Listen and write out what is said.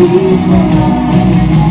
You.